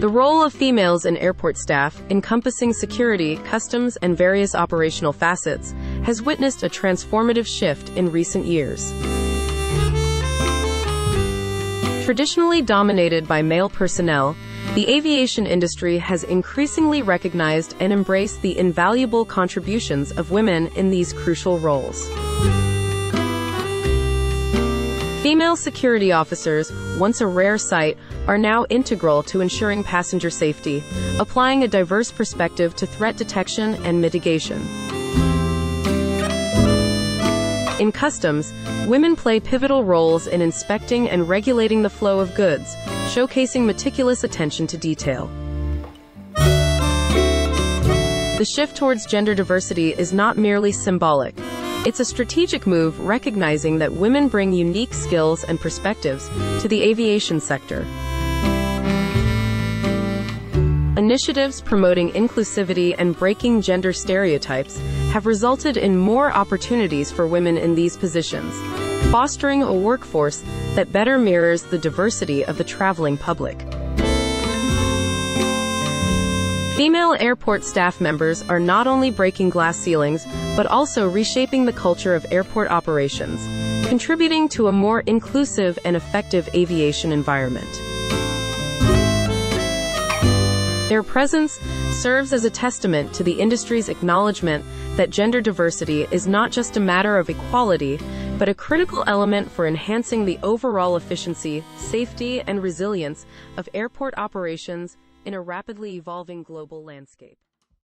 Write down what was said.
The role of females in airport staff, encompassing security, customs, and various operational facets, has witnessed a transformative shift in recent years. Traditionally dominated by male personnel, the aviation industry has increasingly recognized and embraced the invaluable contributions of women in these crucial roles. Female security officers, once a rare sight, are now integral to ensuring passenger safety, applying a diverse perspective to threat detection and mitigation. In customs, women play pivotal roles in inspecting and regulating the flow of goods, showcasing meticulous attention to detail. The shift towards gender diversity is not merely symbolic. It's a strategic move recognizing that women bring unique skills and perspectives to the aviation sector. Initiatives promoting inclusivity and breaking gender stereotypes have resulted in more opportunities for women in these positions, fostering a workforce that better mirrors the diversity of the traveling public. Female airport staff members are not only breaking glass ceilings, but also reshaping the culture of airport operations, contributing to a more inclusive and effective aviation environment. Their presence serves as a testament to the industry's acknowledgement that gender diversity is not just a matter of equality, but a critical element for enhancing the overall efficiency, safety, and resilience of airport operations in a rapidly evolving global landscape.